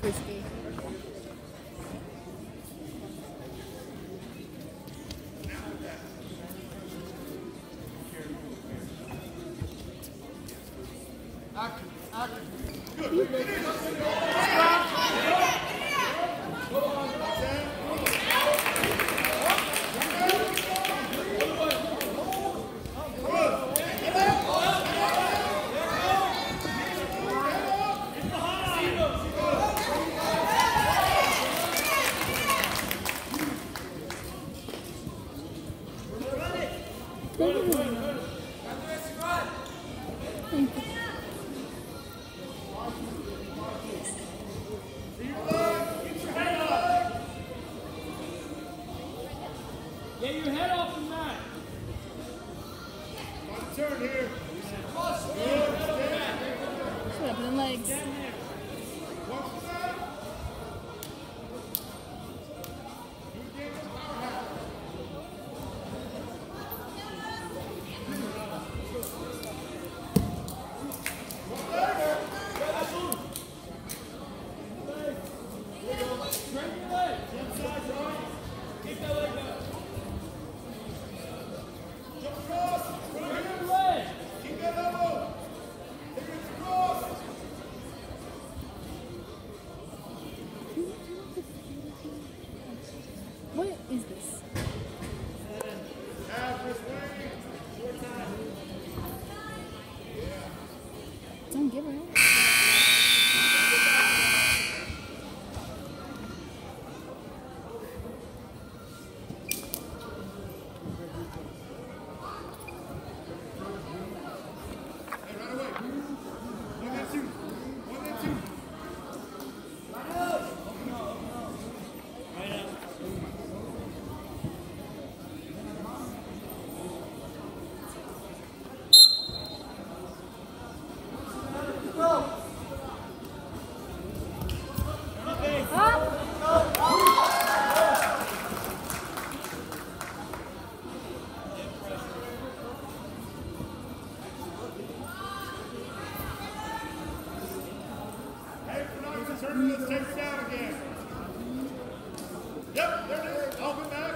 crispy. Action, action. Good. Frisky. Get your head off the mat. Turn here. Shut up, and legs. Straighten is this? Don't give her. Fernando, turn to it down again. Yep, there it is. Open back.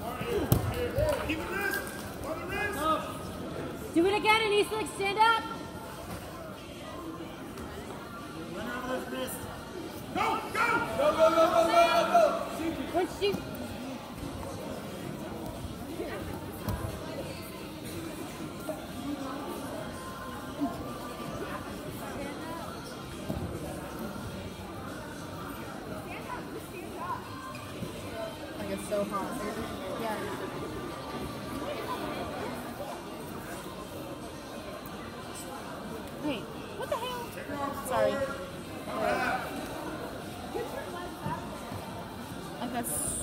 All right, here, here, here. Keep the wrist. On the wrist. Do it again, and Eastlake, stand up. Go, go. Once you, Like it's so. Yeah. What the hell? Sorry. I guess.